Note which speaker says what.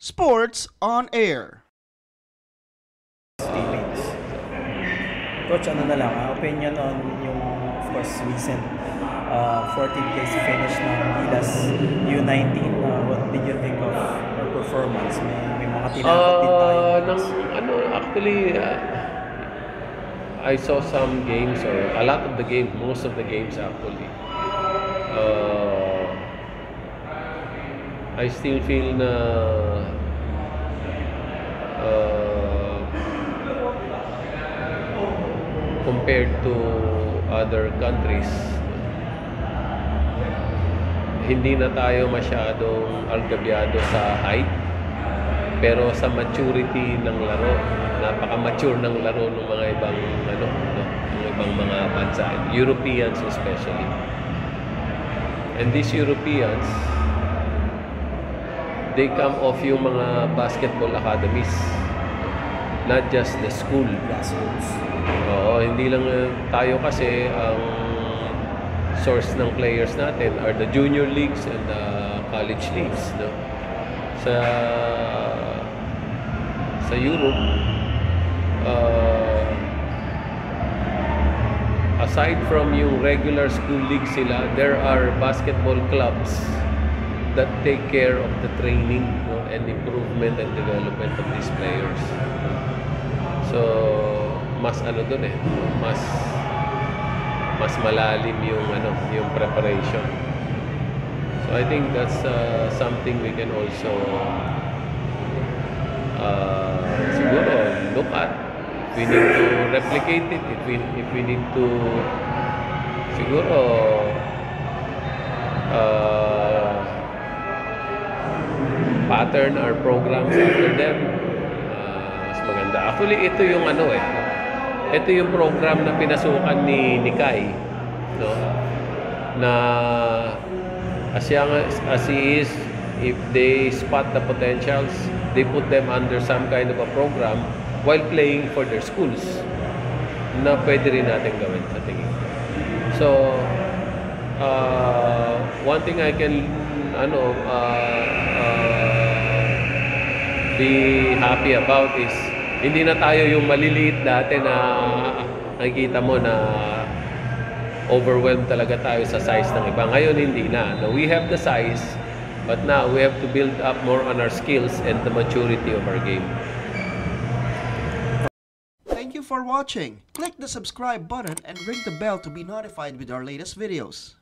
Speaker 1: Sports on Air.
Speaker 2: Philippines. Coach, ano na lang, ah, opinion on yung, of course, recent uh, 14th place finish ng Gilas U19. Uh, what did you think of her performance? May, may mga tinakot din tayo.
Speaker 3: Ah, ng, ano, actually, uh, I saw some games or a lot of the games, most of the games actually. I still feel na uh, compared to other countries, hindi na tayo masyadong algabyado sa height pero sa maturity ng laro napaka-mature ng laro ng mga ibang ano no, ng ibang mga bansa Europeans especially. And these Europeans they come off yung mga basketball academies not just the school
Speaker 2: Grassroots.
Speaker 3: Oo, hindi lang uh, tayo kasi ang source ng players natin are the junior leagues and the college leagues, no? Sa sa Europe, uh, aside from yung regular school league sila, there are basketball clubs that take care of the training no, and improvement and development of these players. So, mas ano dun eh, mas mas malalim yung ano, yung preparation. So I think that's uh, something we can also uh, siguro look at. We need to replicate it. If we if we need to siguro pattern our programs after them uh, mas maganda. Actually, ito yung ano eh. Ito yung program na pinasukan ni Nikai. No? Na as young as, he is, if they spot the potentials, they put them under some kind of a program while playing for their schools na pwede rin natin gawin sa tingin. So, uh, one thing I can ano uh, be happy about is hindi na tayo yung maliliit dati na nakikita mo na overwhelmed talaga tayo sa size ng iba. Ngayon hindi na. No, we have the size but now we have to build up more on our skills and the maturity of our game.
Speaker 1: Thank you for watching. Click the subscribe button and ring the bell to be notified with our latest videos.